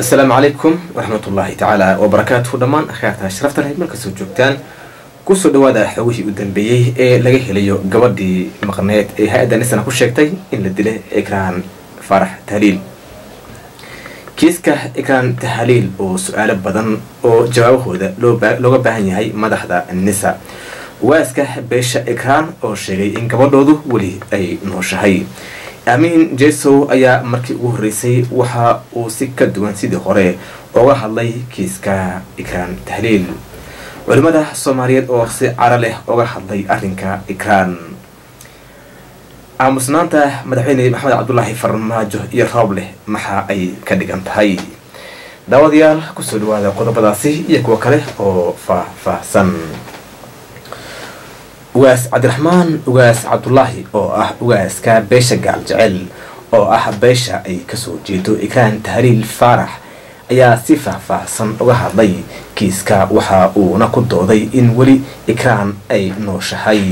asalaamu calaykum waraxmatullaahi tacaala wabarakaatuhu dhammaan akhyaarta sharafta leh markastoo joogtaan ku soo dhawaada xogihii u dambeeyey ee laga helayo gabadhii maqneed ee hay'adda nisana ku sheegtay in la dilay ikraan faarax tahliil kiiska ikraan tahliil oo su'aalo badan oo jawaabahooda looga baahan yahay madaxda nisa. Waaska beesha ikraan oo sheegay in gabadhoodu weli ay nooshahay amiin jesow ayaa markii ugu horreysay waxa uu si ka duwan sidii hore oga hadlay kiiska ikraan tahliil. Culimmada soomaaliyeed oo si cara leh oga hadlay arrinka ikraan aamusnaanta madaxweyne maxamed cabdulaahi farmaajo iyo roob leh maxa ay ka dhigan tahay? Daawadayaal ku soo dhawaada qodobadaasi iyo kuwo kale oo faah-faahsan ugaas cabdiraxmaan ugaas cabdulaahi oo ah ugaaska beesha gaal jecel oo ah beesha ay ka soo jeedo ikraan tahliil faarax ayaa si faah-faahsan uga hadlay kiiska waxa uuna ku dooday in weli ikraan ay nooshahay.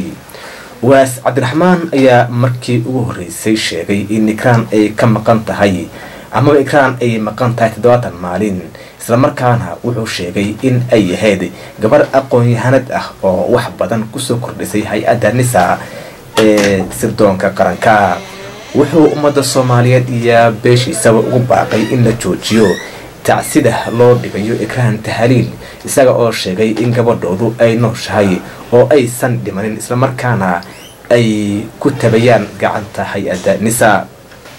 Ugaas cabdiraxmaan ayaa markii ugu horreysay sheegay in ikraan ay ka maqan tahay amaba ikraan ay maqan tahay toddobaatan maalin islamarkaana wuxuu sheegay in ay ahayd gabar aqoon-yahanad ah oo wax badan ku soo kordhisay hay'adda nisa ee sirdoonka qaranka. Wuxuu ummadda soomaaliyeed iyo beeshiisaba ugu baaqay in la joojiyo. Tacsida loo dhigayo ikraan tahliil isaga oo sheegay in gabadhoodu ay nooshahay oo aysan dhimanin islamarkaana ay ku tabayaan gacanta hay'adda nisa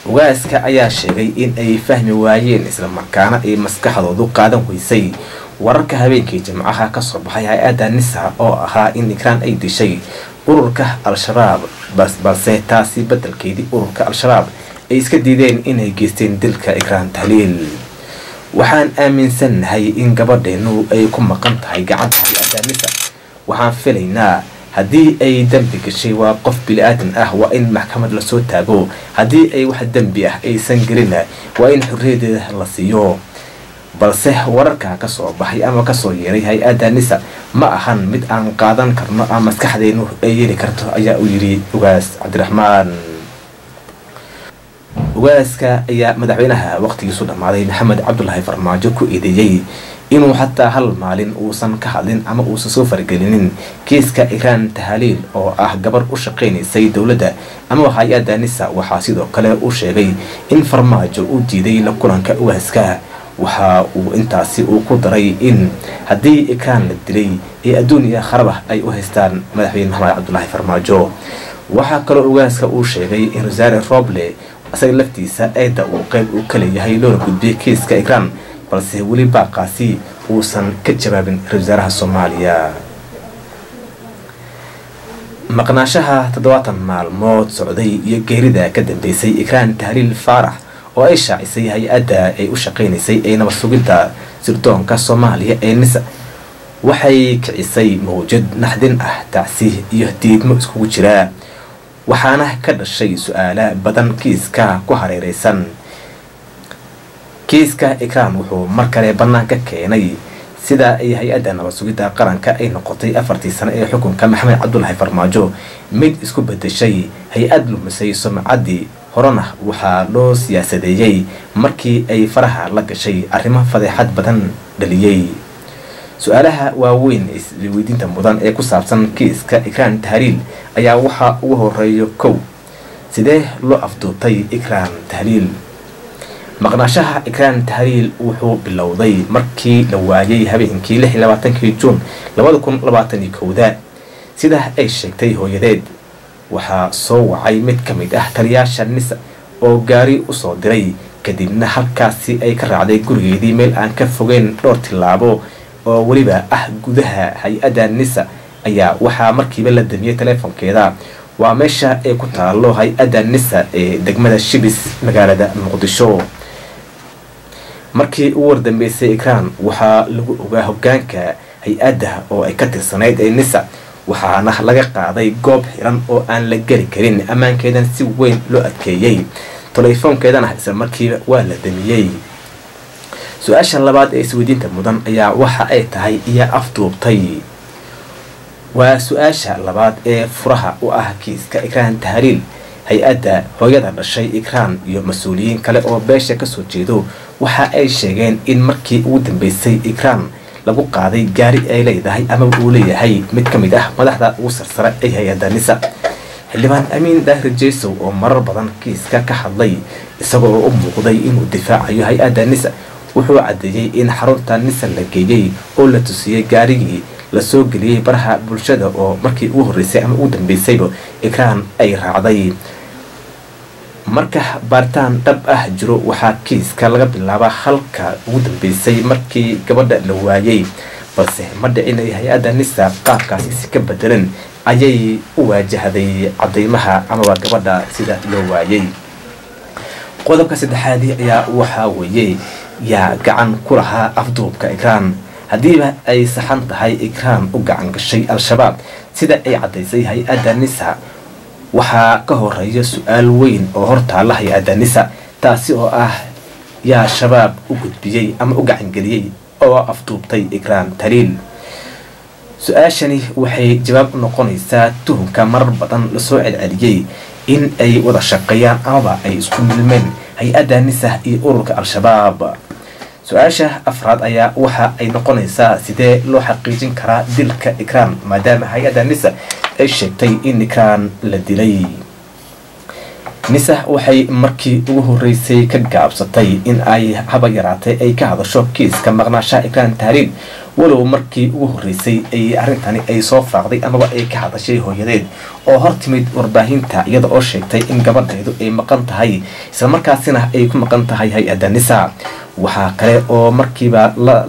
ugaaska ayaa sheegay in ay fahmi waayeen islamarkaana ay maskaxdoodu qaadan weysay wararka habeenkii jimcaha ka soo baxay hay'adda nisa oo ahaa in ikraan ay dishay ururka al-shabaab balse taasi beddelkeedii ururka al-shabaab ay iska diideen inay geysteen dilka ikraan tahliil waxaan aaminsannahay in gabadheenu ay ku maqan tahay gacanta hay'adda nisa waxaan filaynaa haddii ay dembi gashay waa qof bili-aadan ah waa in maxkamad la soo taago. Haddii ay wax dembi ah aysan gelina waa in xorriyadeeda la siiyo. Balse wararka ka soo baxay ama ka soo yeeray hay'adda nisa ma ahan mid aan qaadan karno ama maskaxdeenu ay yeeli karto ayaa u yidhi ugaas cabdiraxmaan. Ugaaska ayaa madaxweynaha waqtigiisu dhammaaday maxamed cabdulaahi farmaajo ku eedeeyey inuu xataa hal maalin uusan ka hadlin ama uusan soo fargelinin kiiska ikraan tahliil oo ah gabar u shaqaynaysay dowladda ama hay'adda nisa waxaa sidoo kale u sheegay in farmaajo u diiday la kulanka ugaaska waxa uu intaasi uu ku daray in haddii ikraan la dilay ee adduun iyo kharabah ay u haystaan madaxweyne maxamed cabdulaahi farmaajo. Waxaa kaloo ugaaska uu sheegay in wasaare roble isaga laftiisa eedda uu qeyb uu ka leeyahay loona gudbiyay kiiska ikraan balse weli baaqaasi uusan ka jawaabin ra'isul wasaaraha soomaaliya. Maqnaashaha toddobaatan maalmood socday iyo geerida ka dambeysay ikraan tahliil faarax oo ay shaacisay hay'adda ay u shaqaynaysay ee nabad sugidda sirdoonka soomaaliya ee nisa waxay kicisay mawjad naxdin ah tacsi iyo diidmo iskugu jira waxaana ka dhashay su'aala badan kiiska ku hareereysan kiiska ikraan wuxuu mar kale bannaan ka keenay sida ay hay'adda nabad sugidda qaranka ay noqotay afartii sano ee xukunka maxamed cabdulaahi farmaajo. Mid isku bedeshay hay'ad lumisay sumcaddii horena waxaa loo siyaasadeeyey markii ay faraha la gashay arrimo fadeexad badan dhaliyey su'aalaha waaweyn isweydiinta mudan ee ku saabsan kiiska ikraan tahliil ayaa waxaa ugu horeeyo kow sidee loo afduubtay ikraan tahliil maqnaashaha ikraan tahliil wuxuu bilowday markii la waayay habeenkii lix iyo labaatankii juun labada kun labaatan kowda. Sida ay sheegtay hooyadeed waxaa soo wacay mid ka mid ah taliyaasha nisa oo gaari u soo diray. Kadibna halkaasi ay ka raacday gurigeedii meel aan ka fogeyn dhowr tillaabo oo weliba ah gudaha hay'adda nisa ayaa waxaa markiiba la damiyey teleefonkeeda waa meesha ay ku taalo hay'adda nisa ee degmada shibis magaalada muqdisho markii ugu wardambeysay ikraan waxaa lagu ogaa hogaanka hay'adda oo ay ka tirsanayd ee nisa waxaana laga qaaday goob xiran oo aan la geli karin ammaankeedan si weyn loo adkeeyey. Telefoonkeedana isla markiiba waa la damiyey. Su'aasha labaad ee isweydiinta mudan ayaa waxa ay tahay iyo afduubtay. Waa su'aasha labaad ee furaha u ah kiiska ikraan tahliil hay'adda hooyada dhashay ikraan iyo mas'uuliyiin kale oo beesha ka soo jeedo waxa ay sheegeen in markii ugu dambeysay ikraan lagu qaaday gaari ay leedahay ama uu leeyahay mid ka mid ah madaxda ugu sarsare ee hay'adda nisa. Xildhibaan amiin daahir jeysow oo marar badan kiiska ka hadlay isagoo oo u muuqday inuu difaacayo hay'adda nisa wuxuu caddeeyey in xarunta nisa la geeyey oo la tusiyey gaarigii la soo geliyey baraha bulshada oo markii ugu horreysay ama ugu dambeysayba ikraan ay raacday marka baaritaan dhab ah jiro waxaa kiiska laga bilaabaa halka ugu dambeysay markii gabadha la waayey balse ma dhicin ay hay'adda nisa qaabkaasi si ka bedelan ayay u waajahday cadeymaha amaba gabadha sida loo waayey qodobka saddexaadii ayaa waxaa weeye yaa gacan ku lahaa afduubka ikraan. Haddiiba ay saxan tahay ikraan u gacan gashay al-shabaab. Sida ay caddaysay hay'adda nisa waxaa ka horreeya su'aal weyn oo hortaalla hay'adda nisa taasi oo ah yaa shabaab u gudbiyey ama u gacangeliyey oo afduubtay ikraan taliil. Su'aashani waxay jawaab u noqonaysaa tuhunka marar badan la soo celceliyey in ay wada shaqeeyaan amaba ay isku milmeen hay'adda nisa iyo ururka al-shabaab. Su'aasha afraad ayaa waxa ay noqonaysaa sidee loo xaqiijin karaa dilka ikraan maadaama hay'adda nisa ay sheegtay in ikraan la dilay. Nisa waxay markii ugu horeysay ka gaabsatay in ay haba yaraatay ay ka hadasho kiiska maqnaashaha ikraan tahriib walow markii ugu horeysay ay arrintani ay soo faaqday amaba ay ka hadashay hooyadeed oo hor timid warbaahinta iyada oo sheegtay in gabadheedu ay maqan tahay islamarkaasina ay ku maqan tahay hay'adda nisa waxaa kale oo markiiba la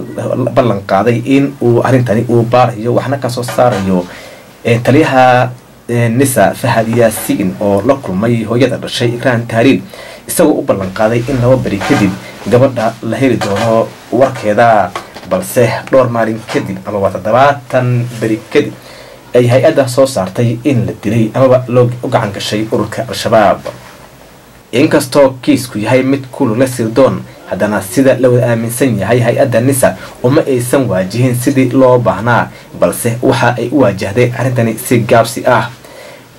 ballan in uu arrintani uu baarayo waxna ka soo saarayo taliyaha nisa fahad yaasiin oo la kulmay hooyada dhashay ikraan tahriib isagoo u ballan qaaday in laba beri kadib gabadha la heli doono warkeeda balse dhowr maalin kadib amaba toddobaatan beri kadib ay hay'adda soo saartay in la dilay amaba loo gacan gashay ururka al-shabaab. Inkastoo kiisku yahay mid kulula sirdoon haddana sida la wada aaminsan yahay hay'adda nisa uma aysan waajihin sidii loo baahnaa balse waxa ay u waajahday arrintani si gaabsi ah.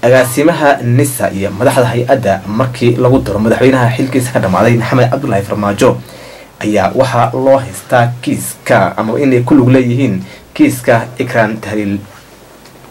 Agaasimaha nisa iyo madaxda hay'adda markii lagu daro madaxweynaha xilkiisa ka dhammaaday maxamed cabdulaahi farmaajo ayaa waxaa loo haystaa kiiska ama inay ku lug leeyihiin kiiska ikraan tahliil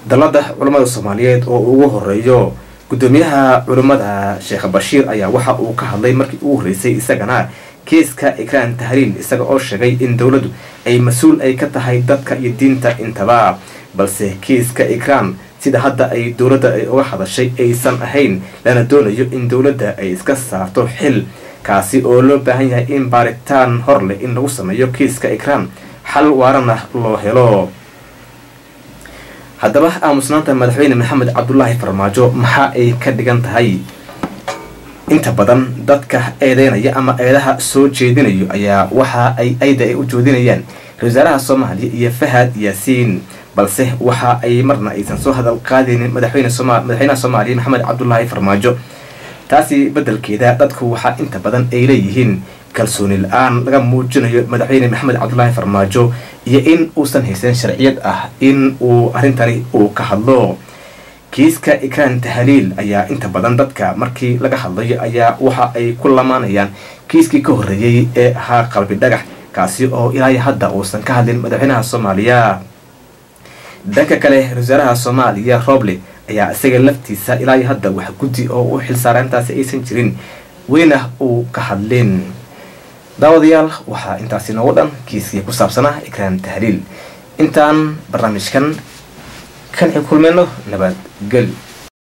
dalada culammada soomaaliyeed oo ugu horeeyo guddoomiyaha culimmada sheekh bashiir ayaa waxa uu ka hadlay markii ugu horreysay isagana kiiska ikraan tahliil isaga oo sheegay in dowladdu ay mas'uul ay ka tahay dadka iyo diinta intaba balse kiiska ikraan sida hadda ay dowladda ay uga hadashay aysan ahayn lana doonayo in dowladda ay iska saarto xil kaasi oo loo baahan yahay in baaritaan hor leh in lagu sameeyo kiiska ikraan xal waarana loo helo. Haddaba aamusnaanta madaxweyne maxamed cabdulaahi farmaajo maxa ay ka dhigan tahay inta badan dadka eedeynaya ama eedaha soo jeedinayo ayaa waxa ay ayda ay u joodinayaan. Ra'isul wasaaraha soomaaliya iyo fahad yaasiin balse waxa ay marna aysan soo hadal qaadaynin madaxweynaha soomaaliya maxamed cabdulaahi farmaajo. Taasi beddelkeeda dadku waxaa inta badan ay leeyihiin kalsooni la'aan laga muujinayo madaxweyne maxamed cabdulaahi farmaajo iyo in uusan haysan sharciyad ah in uu arrintani uu ka hadlo kiiska ikraan tahliil ayaa inta badan dadka markii laga hadlayo ayaa waxa ay ku lamaanayaan kiiskii ka horreeyey ee ahaa qalbi dhagax kaasi oo ilaa hadda uusan ka hadlin madaxweynaha soomaaliya. Dhanka kale ra'isul soomaaliya roble ayaa isaga laftiisa ilaa hadda wax guddi oo u xilsaaray intaasi aysan jirin weyna uu ka hadlin. Daawadayaal waxaa intaasi noogu dhan kiiskii ku saabsanaa ikraan tahliil intaan barnaamijkan kan xig kulmeyno nabadgeli